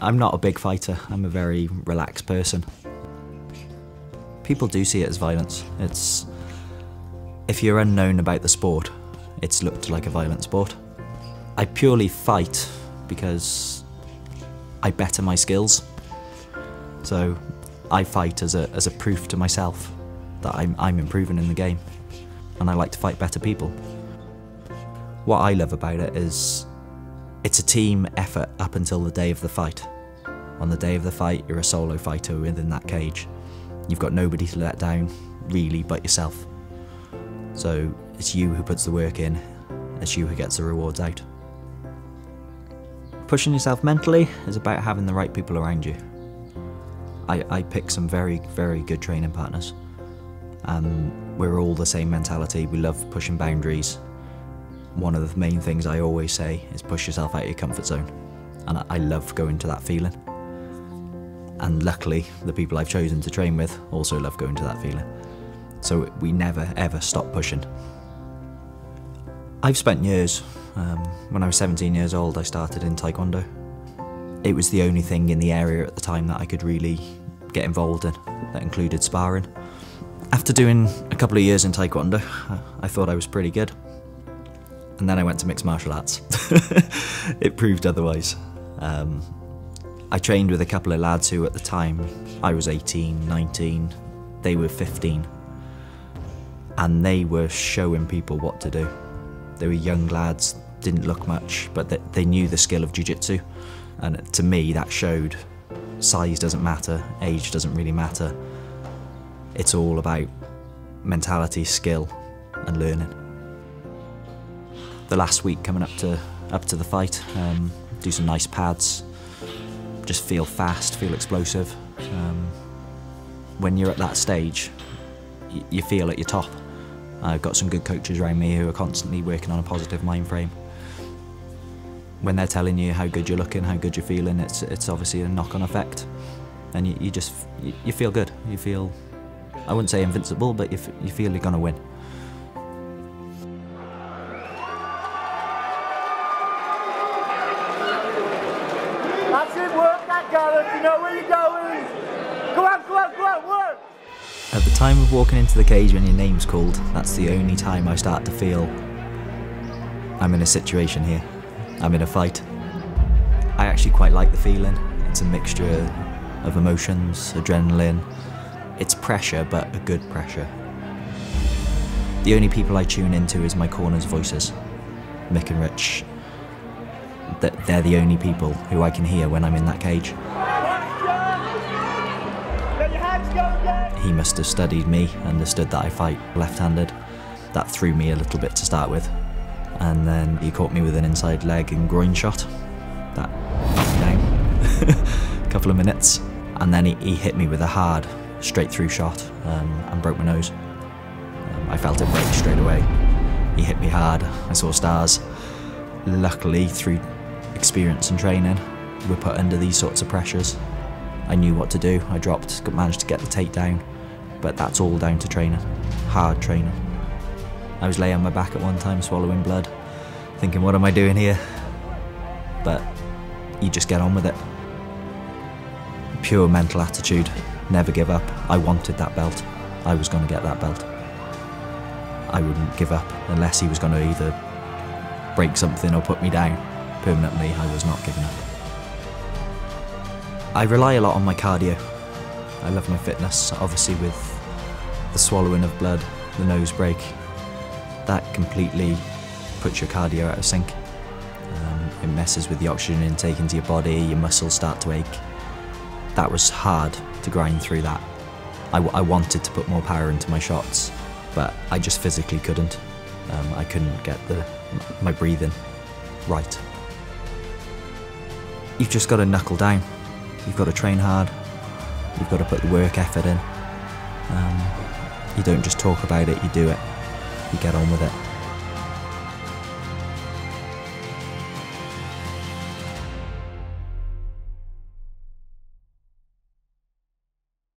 I'm not a big fighter, I'm a very relaxed person. People do see it as violence. It's if you're unknown about the sport, it's looked like a violent sport. I purely fight because I better my skills. So I fight as a, as a proof to myself that I'm, I'm improving in the game. And I like to fight better people. What I love about it is it's a team effort up until the day of the fight. On the day of the fight, you're a solo fighter within that cage. You've got nobody to let down, really, but yourself. So it's you who puts the work in, it's you who gets the rewards out. Pushing yourself mentally is about having the right people around you. I, I pick some very, very good training partners. And we're all the same mentality. We love pushing boundaries. One of the main things I always say is push yourself out of your comfort zone. And I, love going to that feeling. And luckily, the people I've chosen to train with also love going to that feeling. So we never ever stop pushing. I've spent years. Um, when I was 17 years old, I started in Taekwondo. It was the only thing in the area at the time that I could really get involved in, that included sparring. After doing a couple of years in Taekwondo, I thought I was pretty good. And then I went to mixed martial arts. it proved otherwise. Um, I trained with a couple of lads who at the time, I was 18, 19, they were 15. And they were showing people what to do. They were young lads, didn't look much, but they, they knew the skill of jiu-jitsu. And to me, that showed size doesn't matter, age doesn't really matter. It's all about mentality, skill, and learning. The last week coming up to up to the fight, um, do some nice pads, just feel fast, feel explosive. Um, when you're at that stage, you feel at your top. I've got some good coaches around me who are constantly working on a positive mind frame. When they're telling you how good you're looking, how good you're feeling, it's it's obviously a knock-on effect, and you, you just you, you, feel good. You feel, I wouldn't say invincible, but you, you feel you're gonna win. Where you're going. Go go go work. At the time of walking into the cage when your name's called, that's the only time I start to feel I'm in a situation here. I'm in a fight. I actually quite like the feeling. It's a mixture of emotions, adrenaline. It's pressure, but a good pressure. The only people I tune into is my corner's voices. Mick and Rich. They're the only people who I can hear when I'm in that cage. He must have studied me, understood that I fight left-handed. That threw me a little bit to start with. And then he caught me with an inside leg and groin shot. That down a couple of minutes. And then he, he, hit me with a hard, straight through shot um, and broke my nose. Um, I felt it break straight away. He hit me hard, I saw stars. Luckily, through experience and training, we're put under these sorts of pressures. I knew what to do, I dropped, managed to get the takedown, but that's all down to training, hard training. I was laying on my back at one time, swallowing blood, thinking, what am I doing here? But you just get on with it. Pure mental attitude, never give up. I wanted that belt. I was going to get that belt. I wouldn't give up unless he was going to either break something or put me down. Permanently, I was not giving up. I rely a lot on my cardio. I love my fitness, obviously with the swallowing of blood, the nose break, that completely puts your cardio out of sync. Um, it messes with the oxygen intake into your body, your muscles start to ache. That was hard to grind through that. I, I wanted to put more power into my shots, but I just physically couldn't. Um, I couldn't get the my breathing right. You've just got to knuckle down. You've got to train hard. You've got to put the work effort in. Um, you don't just talk about it, you do it. You get on with it.